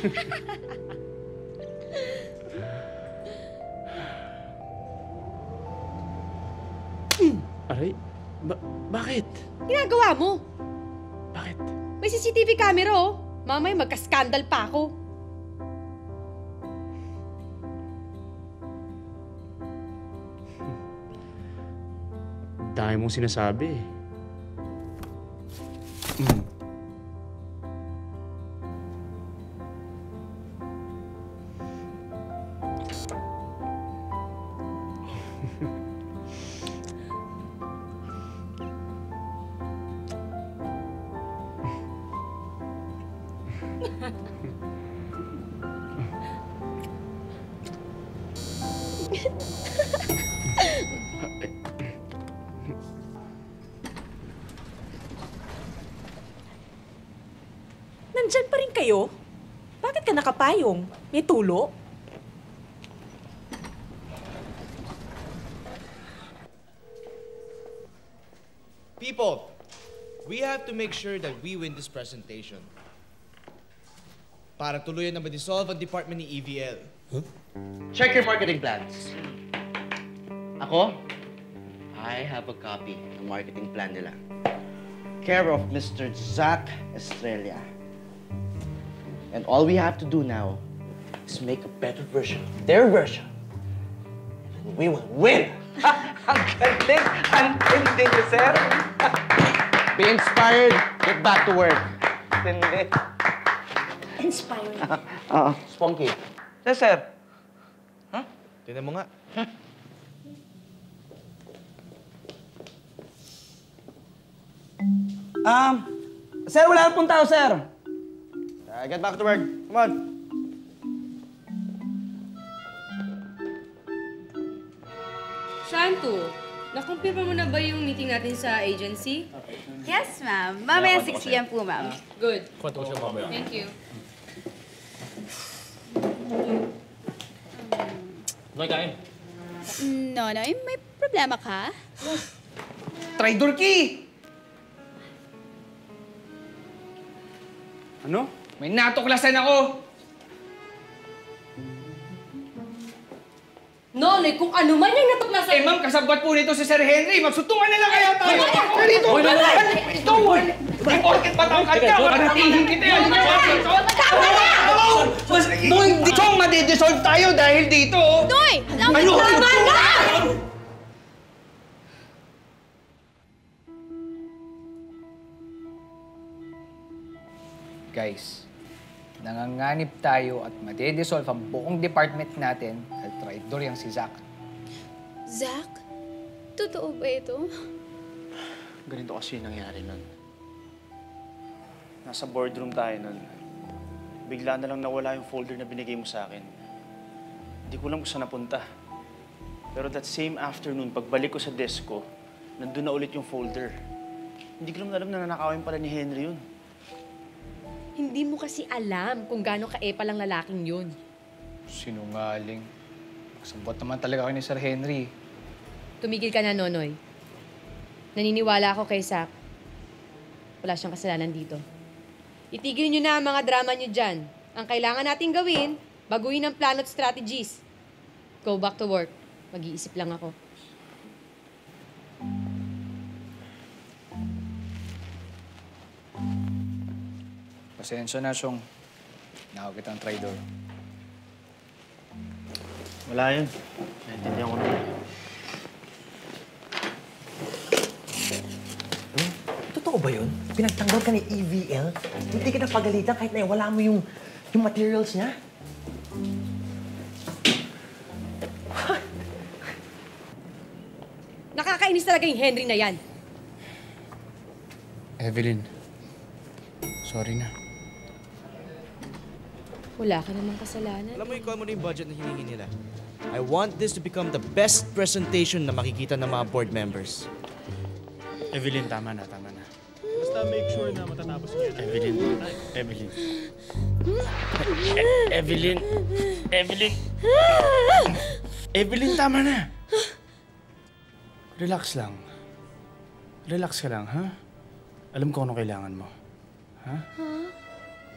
Aray, ba- bakit? Ginagawa mo? Bakit? May CCTV camera oh. Mamay magka-scandal pa ako. Dami mong sinasabi eh. Nandyan pa rin kayo? Bakit ka nakapayong? May tulo? People, we have to make sure that we win this presentation. Para tuluyan na ma-dissolve ang department ni EVL. Check your marketing plans. Ako, I have a copy ng marketing plan nila. Care of Mr. Zach Estrella. And all we have to do now is make a better version of their version. And we will win! Ang galing! Ang tindi niyo, sir! Be inspired, get back to work. Tindi. Inspiring. Oo. Spunky. Sir, sir. Tingnan mo nga. Um, sir, wala na pong tao, sir. Uh, get back to work. Come on. Shantu, nakumpirma mo na ba yung meeting natin sa agency? Yes, ma'am. Mamaya 6 p.m. po, ma'am. Good. Thank you. No, no. May problema ka? Traitor key! Ano? May natuklasan ako! Nonoy, kung ano man yung natuklasan Eh, ma'am, kasabwat po nito si Sir Henry. Magsutungan na lang kaya tayo. Sir, dito! Ito! May porket patangkad ka! Maratihin kita yan! Tama na! Mas, no, hindi! Chong, madidissolve tayo dahil dito! oh. Noy! Lang Ano? Tama na! Guys, nanganganib tayo at madedissolve ang buong department natin at traitor yung si Zach. Zach? Totoo ba ito? Ganito kasi yung nangyari nun. Nasa boardroom tayo nun. Bigla na lang nawala yung folder na binigay mo sa akin. Hindi ko alam kung saan napunta. Pero that same afternoon, pagbalik ko sa desk ko, nandun na ulit yung folder. Hindi ko lang alam na nanakawin pala ni Henry yun. Hindi mo kasi alam kung gaano ka-epa lang lalaking yun. Sinungaling. Magsabot naman talaga kayo ni Sir Henry. Tumigil ka na, Nonoy. Naniniwala ako kay Zach. Wala siyang kasalanan dito. Itigil niyo na ang mga drama niyo dyan. Ang kailangan nating gawin, baguhin ang plano at strategies. Go back to work. Mag-iisip lang ako. Pasensya na, Chong. Nakawag kitang traidor. Wala yun. Naintindihan ko naman. Totoo ba yun? Pinagtanggol ka ni EVL? Hindi ka na pagalitan kahit na wala mo yung, yung materials niya? Nakakainis talaga yung Henry na yan. Evelyn, sorry na. Wala ka namang kasalanan. Alam mo, ikaw mo na yung budget na hinihingi nila. I want this to become the best presentation na makikita ng mga board members. Evelyn, tama na, tama na. Basta make sure na matatapos niya. Evelyn, Evelyn. E- Evelyn, Evelyn. Evelyn, tama na. Relax lang. Relax ka lang, ha? Alam ko ano kailangan mo. Ha?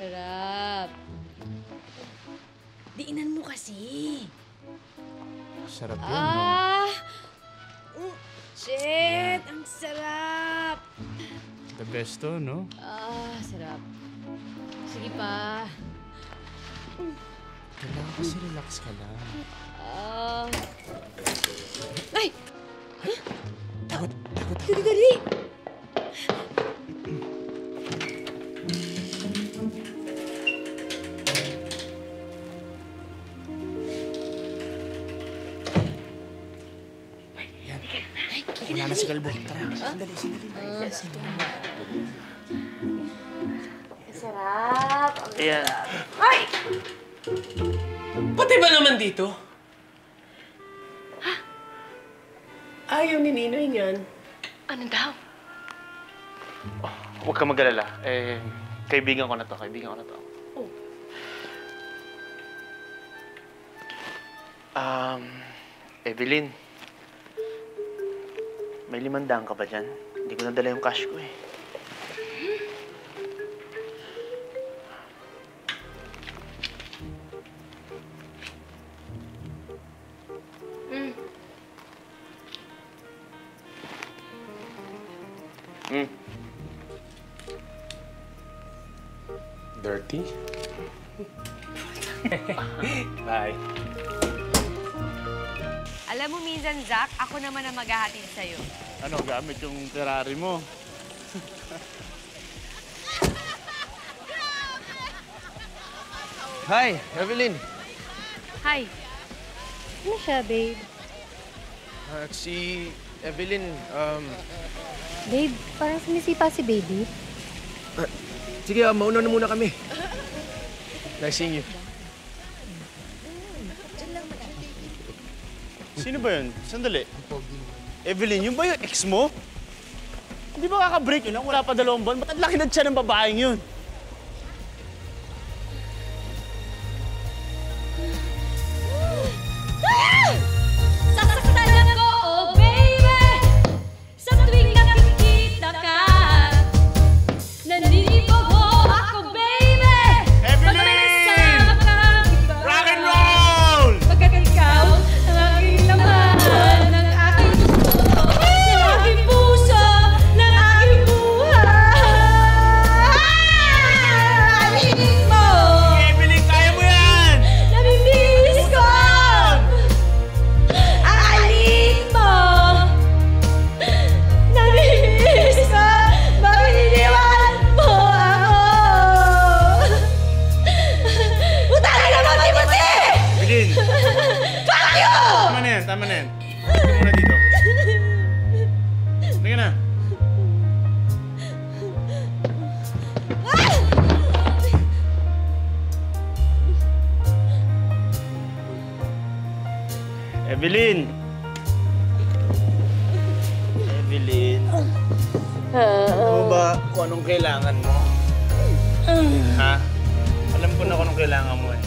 Sarap. Diinan mo kasi. Sarap yun, no? Ah! Mm, Shit! Ang sarap! The best to, no? Ah, sarap. Sige pa. Kailangan kasi relax ka lang. Ah. Ay! Takot, takot. Dali, Wala na si Kalbo. Tara. Sandali, sandali. Sarap! Ang Ayan. Ay! Pati ba naman dito? Ayaw ni Ninoy niyan. Ano daw? Huwag ka mag-alala. Eh, kaibigan ko na to. Kaibigan ko na to. Um, Evelyn. May limandaan ka ba dyan? Hindi ko nadala yung cash ko eh. Hmm. Dirty? Bye. Alam mo minsan, Zach, ako naman ang maghahatid sa'yo. Ano, gamit yung Ferrari mo? Hi, Evelyn. Hi. Ano siya, babe? Uh, si Evelyn, um... Babe, parang sumisipa si baby. Sige, uh, mauna na muna kami. Nice seeing you. Sino ba yun? Sandali. Evelyn, yun ba yung ex mo? Hindi ba kakabreak yun lang? Wala pa dalawang buwan. Ba't ang laki na siya ng babaeng yun? Evelyn! Evelyn! Ano ba kung anong kailangan mo? Ha? Alam ko na kung anong kailangan mo eh.